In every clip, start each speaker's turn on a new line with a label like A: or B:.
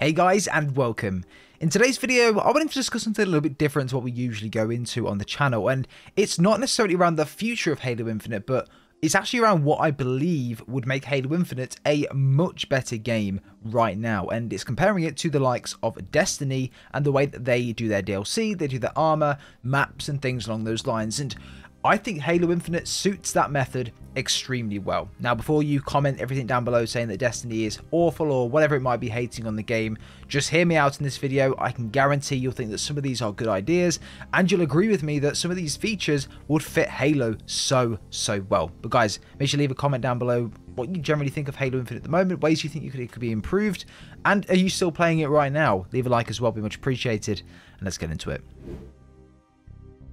A: Hey guys and welcome. In today's video, I wanted to discuss something a little bit different to what we usually go into on the channel and it's not necessarily around the future of Halo Infinite but it's actually around what I believe would make Halo Infinite a much better game right now and it's comparing it to the likes of Destiny and the way that they do their DLC, they do their armor, maps and things along those lines and I think Halo Infinite suits that method extremely well. Now, before you comment everything down below saying that Destiny is awful or whatever it might be hating on the game, just hear me out in this video. I can guarantee you'll think that some of these are good ideas and you'll agree with me that some of these features would fit Halo so, so well. But guys, make sure you leave a comment down below what you generally think of Halo Infinite at the moment, ways you think you could, it could be improved, and are you still playing it right now? Leave a like as well, be much appreciated, and let's get into it.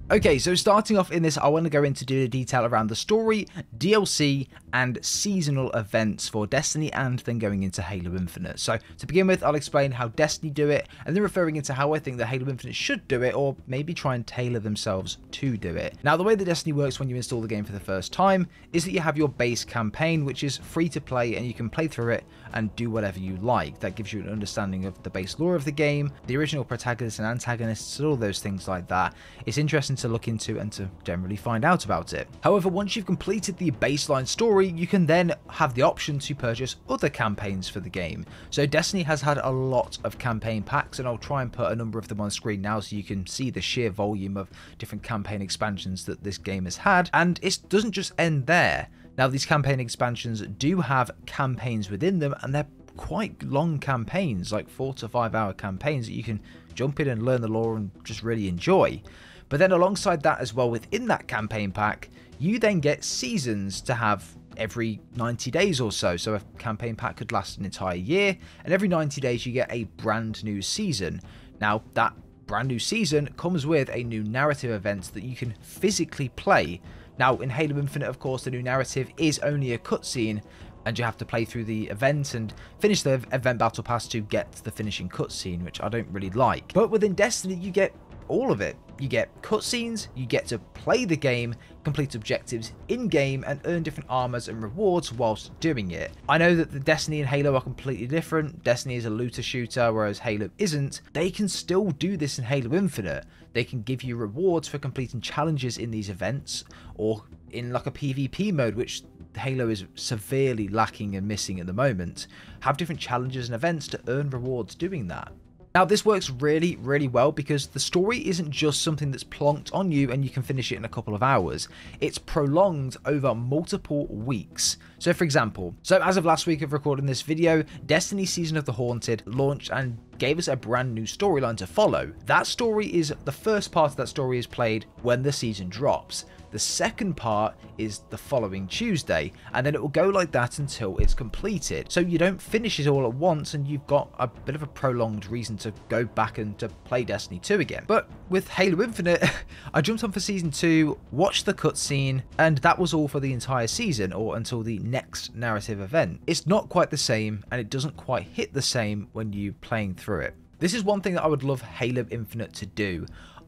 A: Okay, so starting off in this, I want to go into the detail around the story, DLC, and seasonal events for Destiny, and then going into Halo Infinite. So, to begin with, I'll explain how Destiny do it, and then referring into how I think that Halo Infinite should do it, or maybe try and tailor themselves to do it. Now, the way that Destiny works when you install the game for the first time is that you have your base campaign, which is free to play, and you can play through it and do whatever you like. That gives you an understanding of the base lore of the game, the original protagonists and antagonists, and all those things like that. It's interesting to look into and to generally find out about it. However, once you've completed the baseline story, you can then have the option to purchase other campaigns for the game. So Destiny has had a lot of campaign packs and I'll try and put a number of them on screen now so you can see the sheer volume of different campaign expansions that this game has had. And it doesn't just end there. Now these campaign expansions do have campaigns within them and they're quite long campaigns, like four to five hour campaigns that you can jump in and learn the lore and just really enjoy. But then alongside that as well, within that campaign pack, you then get seasons to have every 90 days or so. So a campaign pack could last an entire year, and every 90 days you get a brand new season. Now, that brand new season comes with a new narrative event that you can physically play. Now, in Halo Infinite, of course, the new narrative is only a cutscene, and you have to play through the event and finish the event battle pass to get the finishing cutscene, which I don't really like. But within Destiny, you get all of it. You get cutscenes, you get to play the game, complete objectives in-game, and earn different armors and rewards whilst doing it. I know that the Destiny and Halo are completely different. Destiny is a looter shooter, whereas Halo isn't. They can still do this in Halo Infinite. They can give you rewards for completing challenges in these events, or in like a PvP mode, which Halo is severely lacking and missing at the moment. Have different challenges and events to earn rewards doing that. Now this works really, really well because the story isn't just something that's plonked on you and you can finish it in a couple of hours. It's prolonged over multiple weeks. So for example, so as of last week of recording this video, Destiny Season of the Haunted launched and gave us a brand new storyline to follow. That story is, the first part of that story is played when the season drops. The second part is the following Tuesday, and then it will go like that until it's completed. So you don't finish it all at once, and you've got a bit of a prolonged reason to go back and to play Destiny 2 again. But with Halo Infinite, I jumped on for Season 2, watched the cutscene, and that was all for the entire season, or until the next narrative event. It's not quite the same, and it doesn't quite hit the same when you're playing through it. This is one thing that I would love Halo Infinite to do.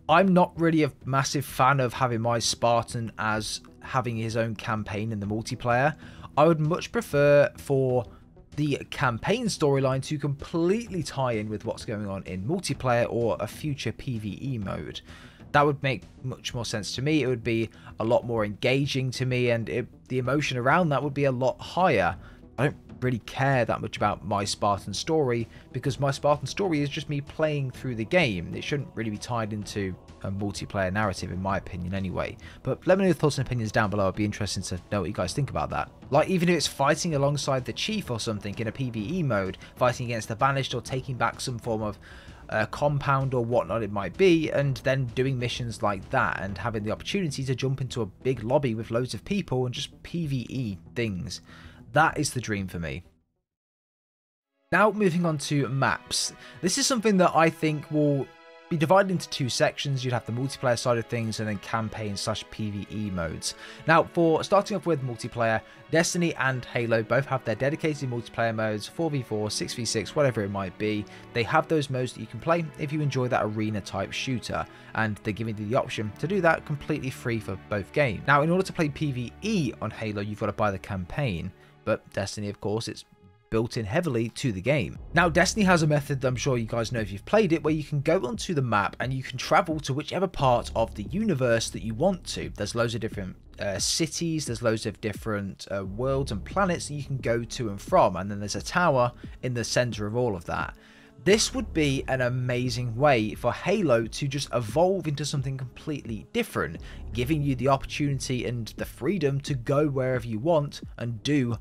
A: I'm not really a massive fan of having my Spartan as having his own campaign in the multiplayer. I would much prefer for the campaign storyline to completely tie in with what's going on in multiplayer or a future PvE mode. That would make much more sense to me. It would be a lot more engaging to me and it, the emotion around that would be a lot higher. I don't really care that much about my Spartan story because my Spartan story is just me playing through the game. It shouldn't really be tied into a multiplayer narrative in my opinion anyway. But let me know your thoughts and opinions down below. I'd be interested to know what you guys think about that. Like even if it's fighting alongside the chief or something in a PvE mode, fighting against the banished or taking back some form of uh, compound or whatnot it might be, and then doing missions like that and having the opportunity to jump into a big lobby with loads of people and just PvE things. That is the dream for me. Now moving on to maps. This is something that I think will be divided into two sections. You'd have the multiplayer side of things and then campaign slash PvE modes. Now, for starting off with multiplayer, Destiny and Halo both have their dedicated multiplayer modes 4v4, 6v6, whatever it might be. They have those modes that you can play if you enjoy that arena type shooter, and they're giving you the option to do that completely free for both games. Now, in order to play PvE on Halo, you've got to buy the campaign, but Destiny, of course, it's built in heavily to the game. Now, Destiny has a method that I'm sure you guys know if you've played it, where you can go onto the map and you can travel to whichever part of the universe that you want to. There's loads of different uh, cities, there's loads of different uh, worlds and planets that you can go to and from, and then there's a tower in the center of all of that. This would be an amazing way for Halo to just evolve into something completely different, giving you the opportunity and the freedom to go wherever you want and do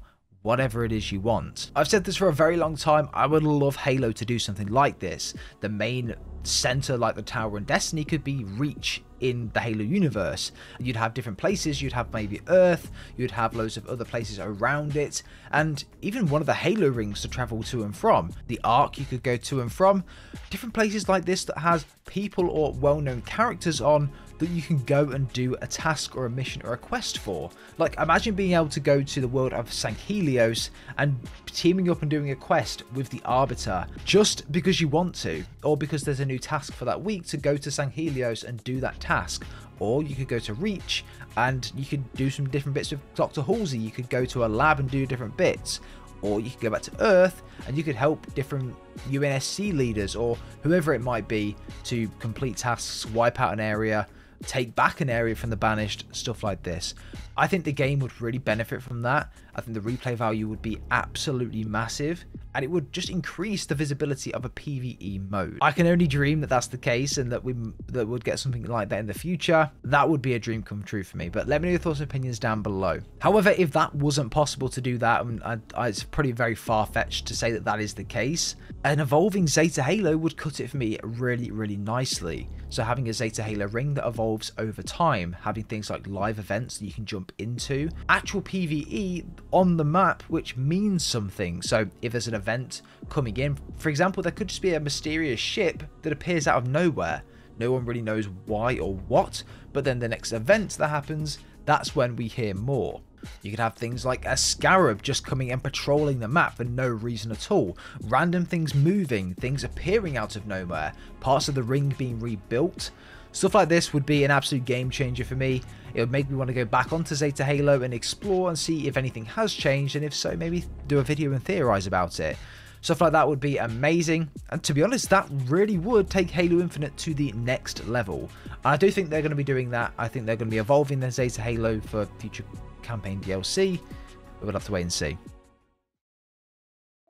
A: whatever it is you want. I've said this for a very long time, I would love Halo to do something like this. The main center like the Tower in Destiny could be Reach in the Halo universe. You'd have different places, you'd have maybe Earth, you'd have loads of other places around it, and even one of the Halo rings to travel to and from. The Ark you could go to and from. Different places like this that has people or well-known characters on that you can go and do a task or a mission or a quest for. Like, imagine being able to go to the world of Sanghelios and teaming up and doing a quest with the Arbiter just because you want to, or because there's a new task for that week to go to Sanghelios and do that task. Or you could go to Reach and you could do some different bits with Dr. Halsey. You could go to a lab and do different bits or you could go back to Earth and you could help different UNSC leaders or whoever it might be to complete tasks, wipe out an area, take back an area from the banished, stuff like this. I think the game would really benefit from that. I think the replay value would be absolutely massive and it would just increase the visibility of a PvE mode. I can only dream that that's the case and that we that would get something like that in the future. That would be a dream come true for me. But let me know your thoughts and opinions down below. However, if that wasn't possible to do that, I, I, it's pretty very far-fetched to say that that is the case. An evolving Zeta Halo would cut it for me really, really nicely. So having a Zeta Halo ring that evolves over time, having things like live events that you can jump into, actual PvE on the map, which means something. So if there's an event coming in, for example, there could just be a mysterious ship that appears out of nowhere. No one really knows why or what, but then the next event that happens, that's when we hear more. You could have things like a scarab just coming and patrolling the map for no reason at all, random things moving, things appearing out of nowhere, parts of the ring being rebuilt. Stuff like this would be an absolute game changer for me. It would make me want to go back onto Zeta Halo and explore and see if anything has changed, and if so, maybe do a video and theorize about it. Stuff like that would be amazing. And to be honest, that really would take Halo Infinite to the next level. I do think they're going to be doing that. I think they're going to be evolving their Zeta Halo for future campaign DLC. We'll have to wait and see.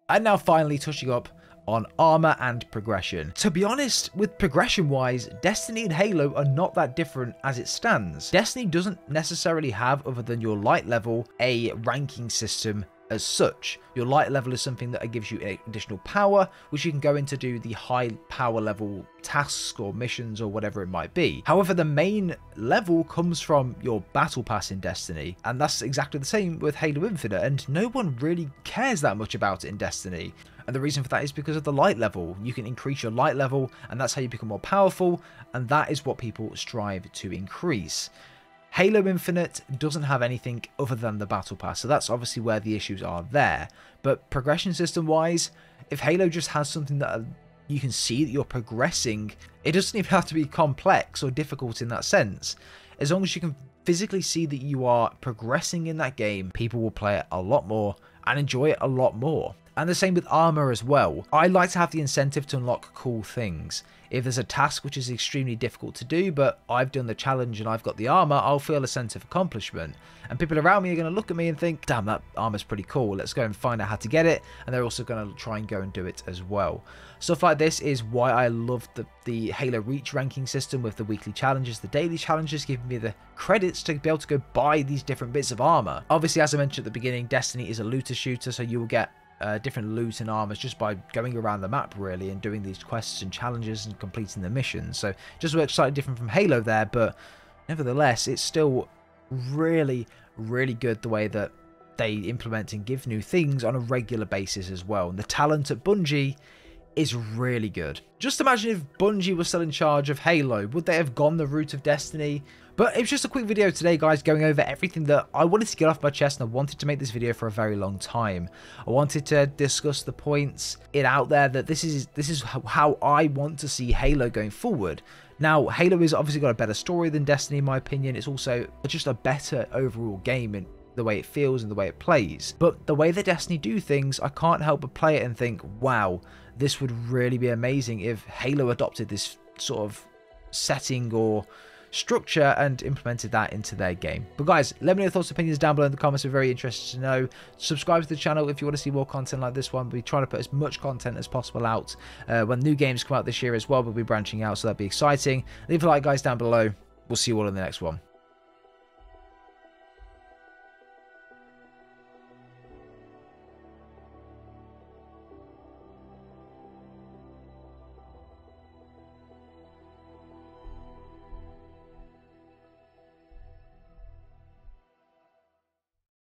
A: And now finally touching up on armor and progression. To be honest, with progression wise, Destiny and Halo are not that different as it stands. Destiny doesn't necessarily have, other than your light level, a ranking system as such. Your light level is something that gives you additional power, which you can go into do the high power level tasks or missions or whatever it might be. However, the main level comes from your battle pass in Destiny, and that's exactly the same with Halo Infinite, and no one really cares that much about it in Destiny. And the reason for that is because of the light level. You can increase your light level, and that's how you become more powerful, and that is what people strive to increase. Halo Infinite doesn't have anything other than the Battle Pass, so that's obviously where the issues are there. But progression system wise, if Halo just has something that uh, you can see that you're progressing, it doesn't even have to be complex or difficult in that sense. As long as you can physically see that you are progressing in that game, people will play it a lot more and enjoy it a lot more. And the same with armor as well. I like to have the incentive to unlock cool things. If there's a task which is extremely difficult to do, but I've done the challenge and I've got the armor, I'll feel a sense of accomplishment. And people around me are going to look at me and think, damn, that armor's pretty cool. Let's go and find out how to get it. And they're also going to try and go and do it as well. Stuff like this is why I love the, the Halo Reach ranking system with the weekly challenges, the daily challenges, giving me the credits to be able to go buy these different bits of armor. Obviously, as I mentioned at the beginning, Destiny is a looter shooter, so you will get uh, different loot and armors just by going around the map really and doing these quests and challenges and completing the missions. So just works slightly different from Halo there, but nevertheless, it's still really, really good the way that they implement and give new things on a regular basis as well. And the talent at Bungie is really good. Just imagine if Bungie was still in charge of Halo. Would they have gone the route of Destiny? But it was just a quick video today, guys, going over everything that I wanted to get off my chest, and I wanted to make this video for a very long time. I wanted to discuss the points it out there that this is this is how I want to see Halo going forward. Now, Halo has obviously got a better story than Destiny, in my opinion. It's also just a better overall game in the way it feels and the way it plays. But the way that Destiny do things, I can't help but play it and think, wow, this would really be amazing if Halo adopted this sort of setting or structure and implemented that into their game. But guys, let me know your thoughts opinions down below in the comments. We're very interested to know. Subscribe to the channel if you want to see more content like this one. We'll be trying to put as much content as possible out. Uh, when new games come out this year as well, we'll be branching out, so that'll be exciting. Leave a like, guys, down below. We'll see you all in the next one.